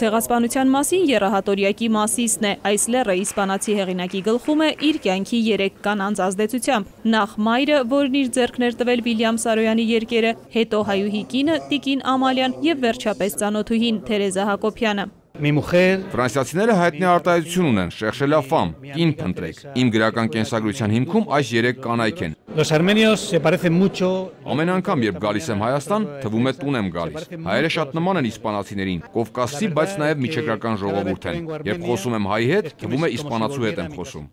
ցեղասպանության մասին երահատորյակի մասիսն է։ Այս լերը իսպանացի հեղինակի գլխում է իր կյանքի 3 կանանց ազդեցությամբ։ Նախ մայրը, որն իր ձեռքներ տվել Վիլյամ Սարոյանի երկերը, հետո հայուհի կինը Տիկին Ամալյան եւ վերջապես ծանոթուհին Թերեզա Հակոբյանը։ Ֆրանսիացիները հայտնի արտահայտություն ունեն՝ շեղշելա ֆամ, կին փնտրեք։ Իմ գրական կենսագրության հիմքում այս 3 կանայք են։ Ամեն անգամ, երբ գալիս եմ Հայաստան, թվում է տուն եմ գալիս։ Հայերը շատ նման են իսպանացիներին, կովկասցի, բայց նաև միջերկրական ժողովուրդ են։ Երբ խոսում եմ հայի հետ, թվում է իսպանացու հետ եմ խոսում։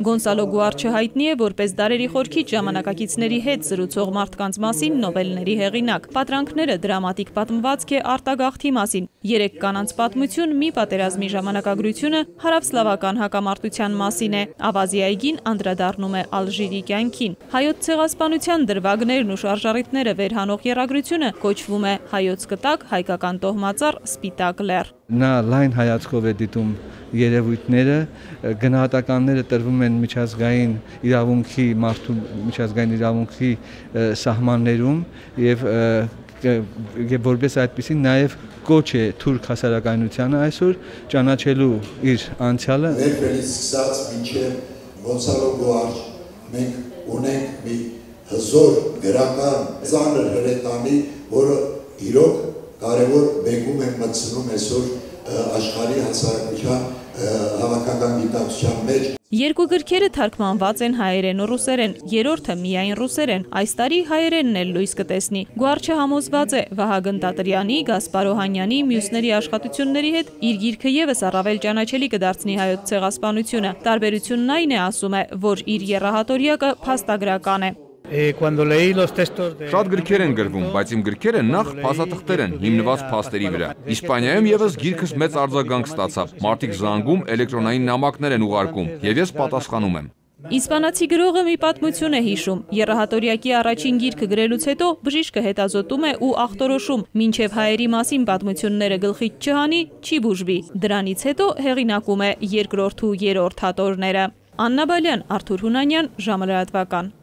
Գոնսալո Գուարչը հայտնի է որպես դարերի խորքից ժամանակակիցների հետ զրուցող մարդկանց մասին նովելների հեղինակ։ Պատրանքները դրամատիկ պատմվածք է արտագաղթի մասին։ Երեք կանանց պատմություն մի պատերազմի ժամանակագրությունը հարավսլավական հակամարտության մասին է։ Ավազի այգին անդրադառնում է Ալժիրի կյանքին։ Հայոց ցեղասպանության դրվագներն ու շարժառիթները վերհանող երագրությունը կոչվում է Հայոց կտակ հայկական տոհմածառ Սպիտակ լեռ։ նա լայն հայացքով է դիտում երևույթները, գնահատականները տրվում են միջազգային իրավունքի, մարդու միջազգային իրավունքի սահմաններում եւ եւ որպես այդպեսին նաեւ կոչ է թուրք հասարակայնությանը այսօր ճանաչելու իր անցյալը Վերբերից սկսած մինչև Գոնսալո Գուարջ մենք ունենք մի հզոր գրական ծանր հրետանի, որը իրոք կարևոր բեկում է մտցնում այսօր աշխարհի հասարակության հավաքական գիտակցության մեջ Երկու գրքերը թարգմանված են հայերեն ու ռուսերեն, երրորդը միայն ռուսերեն։ Այս տարի հայերենն էլ լույս կտեսնի։ Գուարչը համոզված է Վահագն Տատրյանի, Գասպար Օհանյանի, մյուսների աշխատությունների հետ իր գիրքը եւս առավել ճանաչելի կդարձնի հայոց ցեղասպանությունը։ Տարբերությունն այն է, ասում է, որ իր երահատորյակը փաստագրական է։ Շատ գրքեր են գրվում, բայց իմ գրքերը նախ փաստաթղթեր են, հիմնված փաստերի վրա։ Իսպանիայում եւս գիրքս մեծ արձագանք ստացավ։ Մարդիկ զանգում, էլեկտրոնային նամակներ են ուղարկում, եւ ես պատասխանում եմ։ Իսպանացի գրողը մի պատմություն է հիշում։ Երահատորյակի առաջին գիրքը գրելուց հետո բժիշկը հետազոտում է ու ախտորոշում, մինչև հայերի մասին պատմությունները գլխից չհանի, չի բուժվի։ Դրանից հետո հեղինակում է երկրորդ ու երրորդ հատորները։ Աննա Բալյան, Արթուր Հունանյան, ժամը լրատվական։